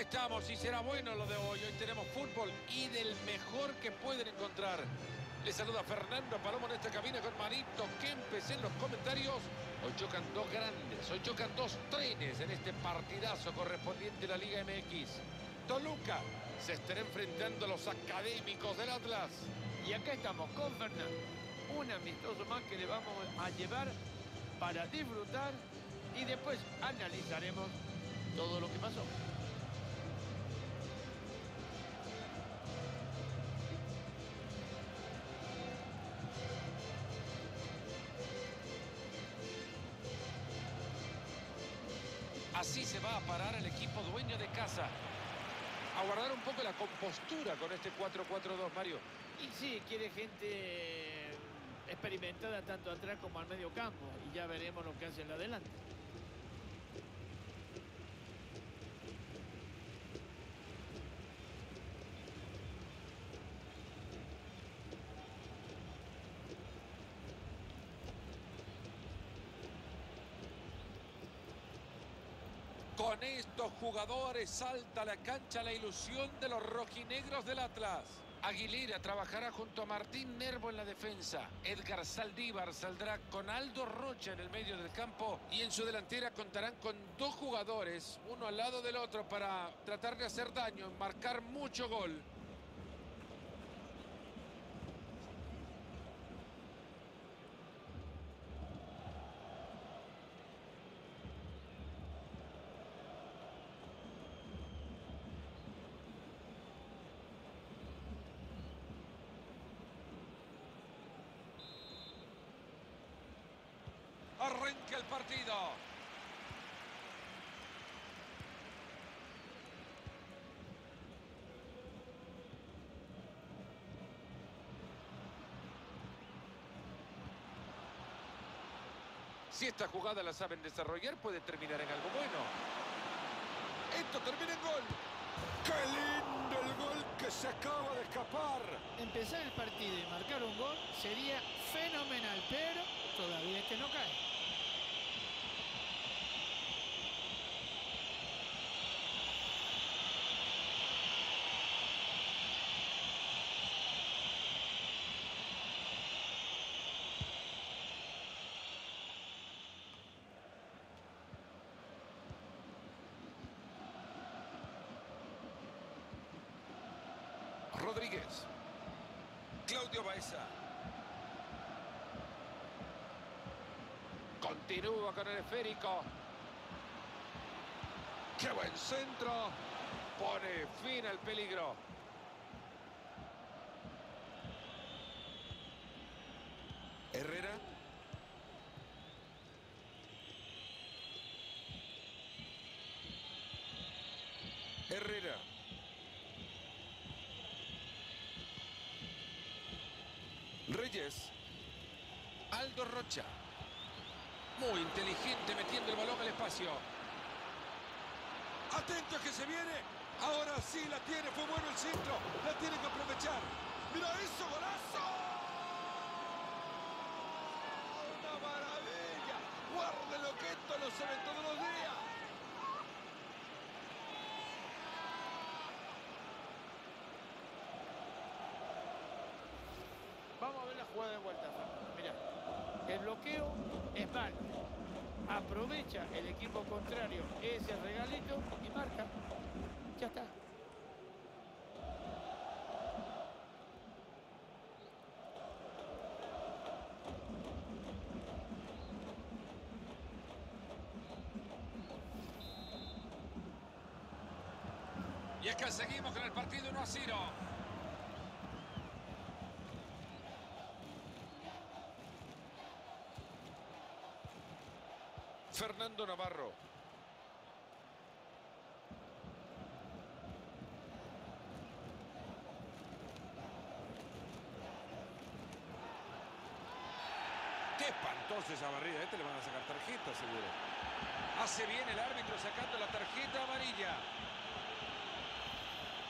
Estamos y será bueno lo de hoy. Hoy tenemos fútbol y del mejor que pueden encontrar. Les saluda Fernando Palomo en esta cabina con Marito Kempes en los comentarios. Hoy chocan dos grandes, hoy chocan dos trenes en este partidazo correspondiente a la Liga MX. Toluca se estará enfrentando a los académicos del Atlas. Y acá estamos con Fernando. Un amistoso más que le vamos a llevar para disfrutar y después analizaremos todo lo que pasó. Se va a parar el equipo dueño de casa. A guardar un poco la compostura con este 4-4-2, Mario. Y sí, quiere gente experimentada tanto atrás como al medio campo. Y ya veremos lo que hace en adelante. Con estos jugadores salta la cancha la ilusión de los rojinegros del Atlas. Aguilera trabajará junto a Martín Nervo en la defensa. Edgar Saldívar saldrá con Aldo Rocha en el medio del campo y en su delantera contarán con dos jugadores, uno al lado del otro para tratar de hacer daño, marcar mucho gol. Arranca el partido. Si esta jugada la saben desarrollar, puede terminar en algo bueno. Esto termina en gol. ¡Qué lindo el gol que se acaba de escapar! Empezar el partido y marcar un gol sería fenomenal, pero todavía este no cae. Rodríguez. Claudio Baeza. Continúa con el esférico. ¡Qué buen centro! Pone fin al peligro. Herrera. Herrera. Aldo Rocha. Muy inteligente metiendo el balón al espacio. Atento que se viene. Ahora sí la tiene. Fue bueno el centro. La tiene que aprovechar. Mira eso, golazo. Una maravilla. Guarden lo que esto no se ve todos los días. Vamos a ver la jugada de vuelta. Mirá, el bloqueo es mal. Aprovecha el equipo contrario ese regalito y marca. Ya está. Y es que seguimos con el partido 1 a 0. Fernando Navarro. Qué espantosa esa barrida. Este le van a sacar tarjeta, seguro. Hace bien el árbitro sacando la tarjeta amarilla.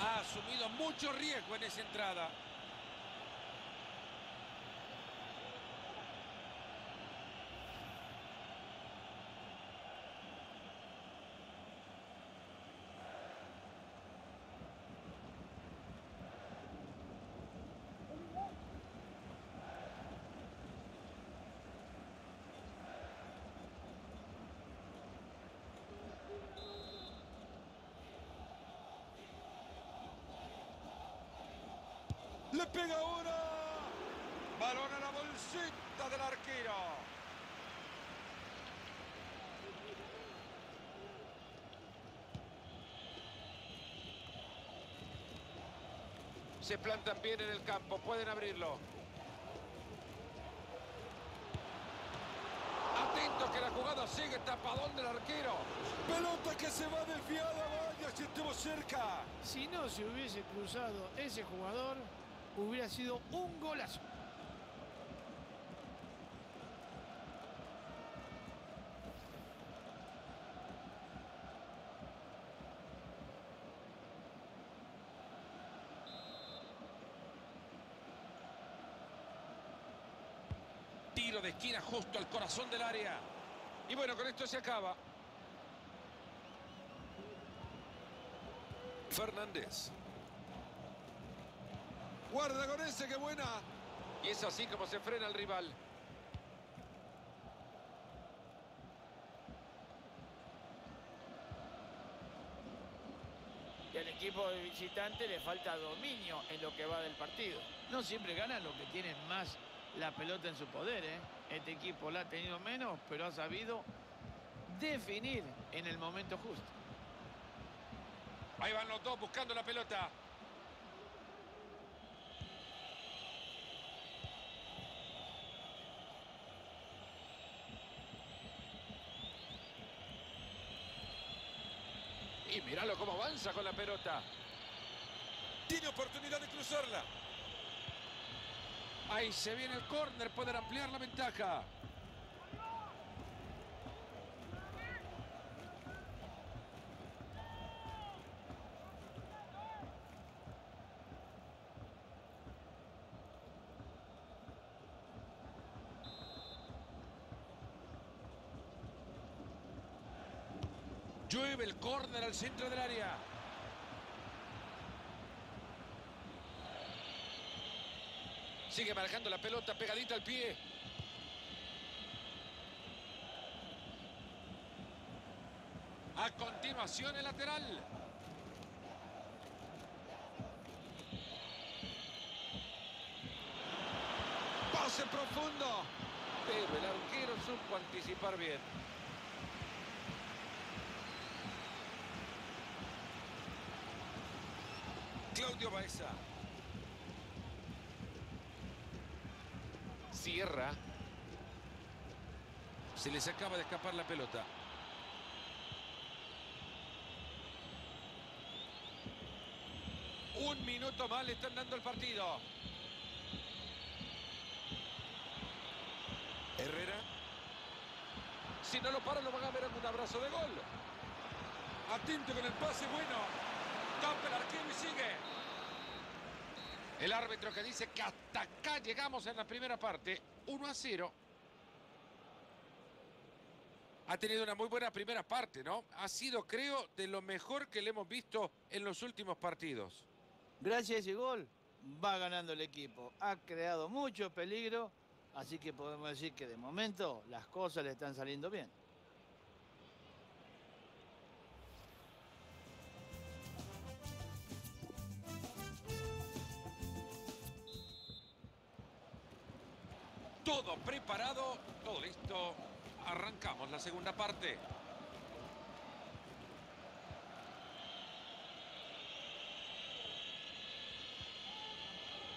Ha asumido mucho riesgo en esa entrada. Pega ahora. Balón a la bolsita del arquero. Se plantan bien en el campo, pueden abrirlo. Atento que la jugada sigue tapadón del arquero. Pelota que se va desviada, vaya, si estuvo cerca. Si no se hubiese cruzado ese jugador, hubiera sido un golazo. Tiro de esquina justo al corazón del área. Y bueno, con esto se acaba. Fernández. Guarda con ese, qué buena. Y es así como se frena el rival. Y al equipo de visitante le falta dominio en lo que va del partido. No siempre ganan los que tienen más la pelota en su poder. ¿eh? Este equipo la ha tenido menos, pero ha sabido definir en el momento justo. Ahí van los dos buscando la pelota. Y míralo cómo avanza con la pelota. Tiene oportunidad de cruzarla. Ahí se viene el córner, pueden ampliar la ventaja. Llueve el córner al centro del área. Sigue marcando la pelota pegadita al pie. A continuación el lateral. Pase profundo. Pero el arquero supo anticipar bien. Claudio Baeza. Cierra. Se les acaba de escapar la pelota. Un minuto más le están dando el partido. Herrera. Si no lo para, lo van a ver en un abrazo de gol. Atento con el pase bueno. El. El árbitro que dice que hasta acá llegamos en la primera parte. 1 a 0. Ha tenido una muy buena primera parte, ¿no? Ha sido, creo, de lo mejor que le hemos visto en los últimos partidos. Gracias a ese gol va ganando el equipo. Ha creado mucho peligro, así que podemos decir que de momento las cosas le están saliendo bien. Todo preparado, todo listo. Arrancamos la segunda parte.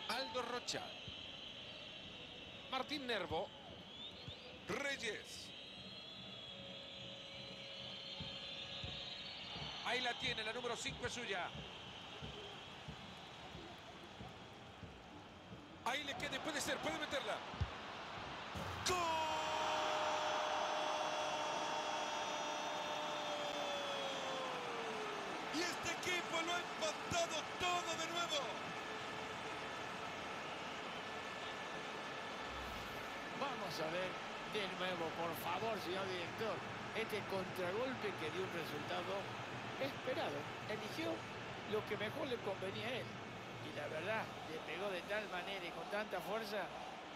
Aldo Rocha. Martín Nervo. Reyes. Ahí la tiene, la número 5 es suya. Ahí le queda, puede ser, puede meterla. ¡Gol! Y este equipo lo ha empatado todo de nuevo. Vamos a ver de nuevo, por favor, señor director, este contragolpe que dio un resultado esperado. Eligió lo que mejor le convenía a él. Y la verdad, le pegó de tal manera y con tanta fuerza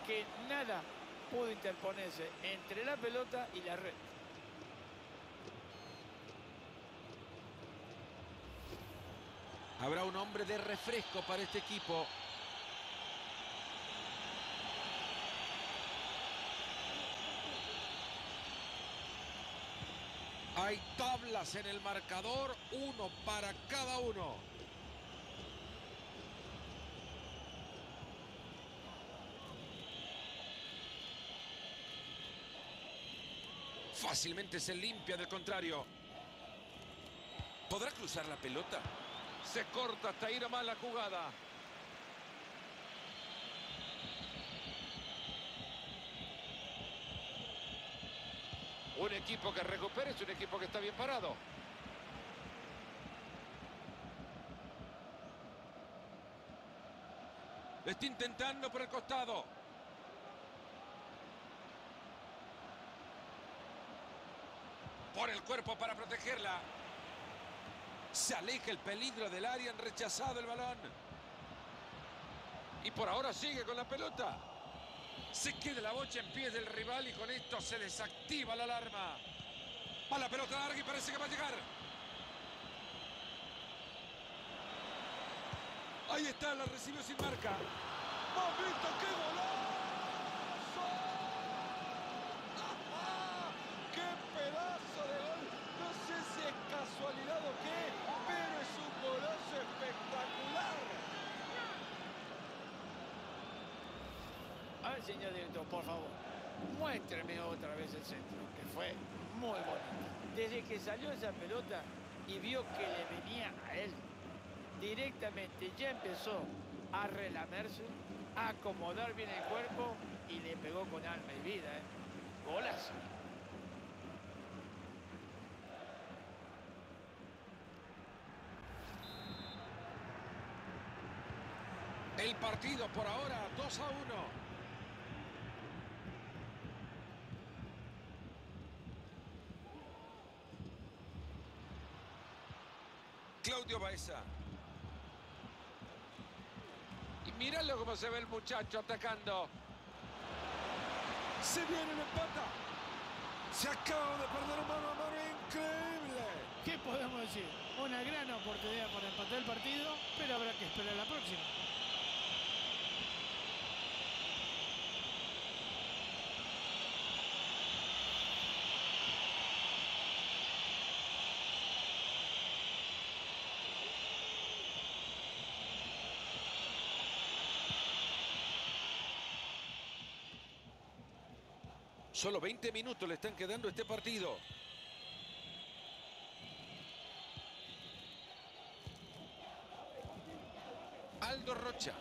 que nada pudo interponerse entre la pelota y la red. Habrá un hombre de refresco para este equipo. Hay tablas en el marcador, uno para cada uno. Fácilmente se limpia del contrario. ¿Podrá cruzar la pelota? Se corta hasta ir a más la jugada. Un equipo que recupera es un equipo que está bien parado. Está intentando por el costado. Por el cuerpo para protegerla. Se aleja el peligro del área, han rechazado el balón. Y por ahora sigue con la pelota. Se queda la bocha en pies del rival y con esto se desactiva la alarma. Va la pelota larga y parece que va a llegar. Ahí está, la recibió sin marca. ¡Mamita, qué golazo! ¡Qué pedazo de gol! No sé si es casualidad o qué, pero es un golazo espectacular. A ver, señor director, por favor, muéstreme otra vez el centro, que fue muy bonito. Desde que salió esa pelota y vio que le venía a él, directamente ya empezó a relamerse, a acomodar bien el cuerpo y le pegó con alma y vida. ¿eh? El partido por ahora 2 a 1. Y míralo cómo se ve el muchacho atacando. Se viene el empata. Se acaba de perder mano a mano. Increíble. ¿Qué podemos decir? Una gran oportunidad para empatar el partido, pero habrá que esperar la próxima. Solo 20 minutos le están quedando este partido. Aldo Rocha.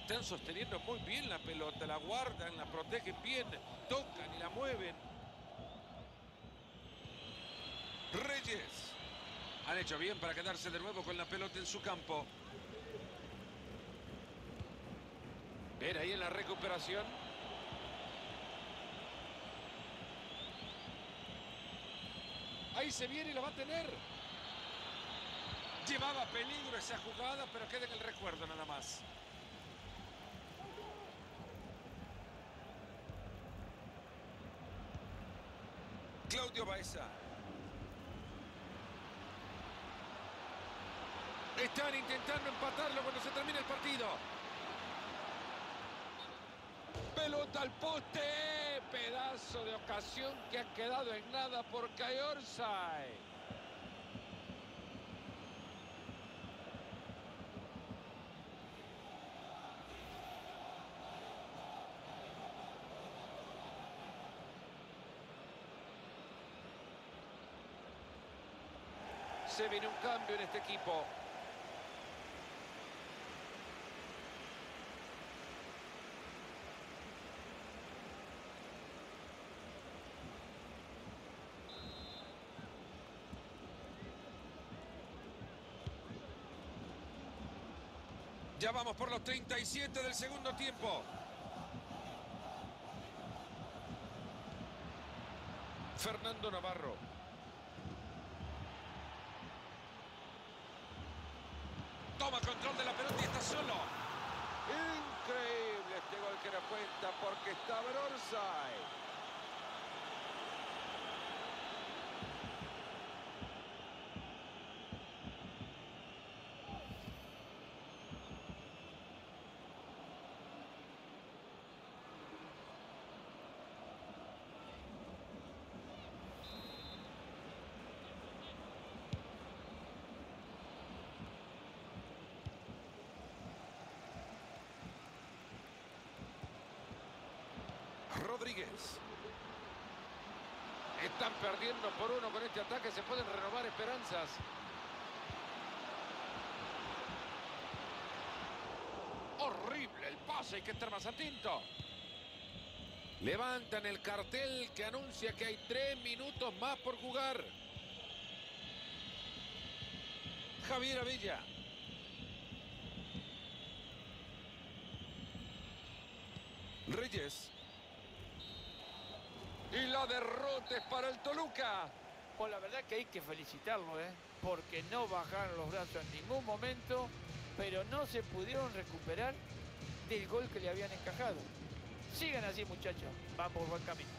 Están sosteniendo muy bien la pelota, la guardan, la protegen bien, tocan y la mueven. Reyes. Han hecho bien para quedarse de nuevo con la pelota en su campo. Ver ahí en la recuperación. Ahí se viene y la va a tener. Llevaba peligro esa jugada, pero queda en el recuerdo nada más. Claudio Baeza. Están intentando empatarlo cuando se termina el partido. Pelota al poste. Pedazo de ocasión que ha quedado en nada por Cayorsay. Se viene un cambio en este equipo. Ya vamos por los 37 del segundo tiempo. Fernando Navarro. Toma control de la pelota y está solo. Increíble este gol que nos cuenta porque está Brorside. Están perdiendo por uno con este ataque. Se pueden renovar esperanzas. Horrible el pase. Hay que estar más atento. Levantan el cartel que anuncia que hay tres minutos más por jugar. Javier Avilla. Reyes. Y la derrota es para el Toluca. Pues la verdad que hay que felicitarlo, ¿eh? Porque no bajaron los brazos en ningún momento, pero no se pudieron recuperar del gol que le habían encajado. Sigan así, muchachos. Vamos por buen camino.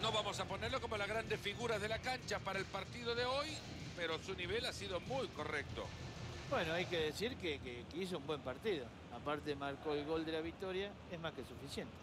No vamos a ponerlo como las grandes figuras de la cancha para el partido de hoy, pero su nivel ha sido muy correcto. Bueno, hay que decir que, que- que hizo un buen partido. Aparte marcó el gol de la victoria, es más que suficiente.